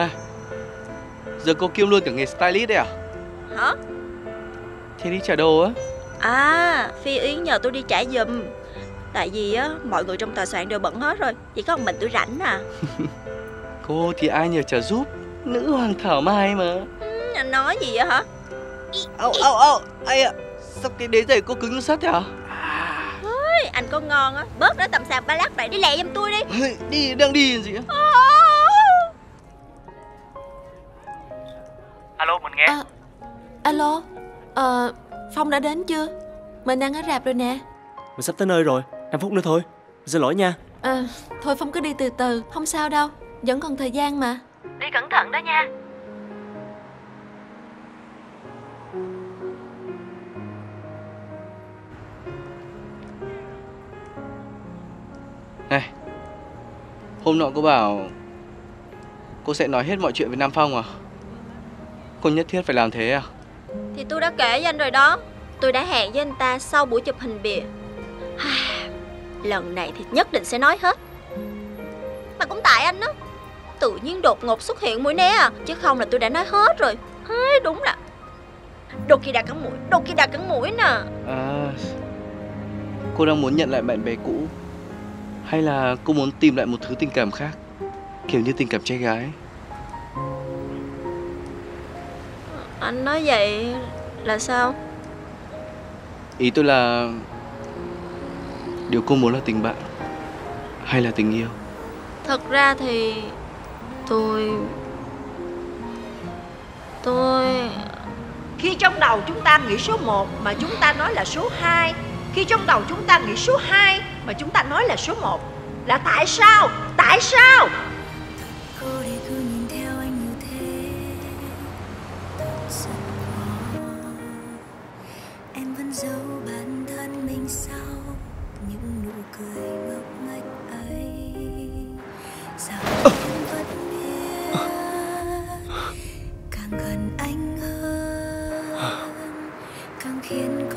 À, giờ cô kêu luôn cả nghề stylist đấy à? Hả? Thế đi trả đồ á? À, Phi Yến nhờ tôi đi trả giùm Tại vì á, mọi người trong tòa soạn đều bận hết rồi Chỉ có một mình tôi rảnh à Cô thì ai nhờ trả giúp Nữ hoàng thảo mai mà ừ, Nói gì vậy hả? Ô, ô, ô, ai à, Sao cái đế giày cô cứng như sắt thế hả? Thôi, anh có ngon á Bớt đó tầm sạc ba lát này đi lẹ giùm tôi đi Đi, đang đi gì á à. À, alo, ờ, Phong đã đến chưa? Mình đang ở rạp rồi nè. Mình sắp tới nơi rồi 5 phút nữa thôi Xin lỗi nha À, thôi Phong cứ đi từ từ, không sao đâu. Vẫn còn thời gian mà. Đi cẩn thận đó nha. Này, hôm nọ cô bảo cô sẽ nói hết mọi chuyện với Nam Phong à? Cô nhất thiết phải làm thế à? Thì tôi đã kể với anh rồi đó. Tôi đã hẹn với anh ta sau buổi chụp hình bìa. Lần này thì nhất định sẽ nói hết. Mà cũng tại anh á Tự nhiên đột ngột xuất hiện mũi né à Chứ không là tôi đã nói hết rồi. Ê, Đúng là. Đột kỳ đã cắn mũi Đột kỳ đã cắn mũi nè. À, cô đang muốn nhận lại bạn bè cũ. Hay là cô muốn tìm lại một thứ tình cảm khác, kiểu như tình cảm trai gái? Anh nói vậy là sao Ý tôi là điều cô muốn là tình bạn hay là tình yêu? Thật ra thì Tôi Tôi Khi trong đầu chúng ta nghĩ số 1 mà chúng ta nói là số 2 Khi trong đầu chúng ta nghĩ số 2 mà chúng ta nói là số 1 Là tại sao? Tại sao? Em vẫn giấu bản thân mình sau những nụ cười ngốc nghếch ấy. Sao em vẫn biết càng gần anh hơn càng khiến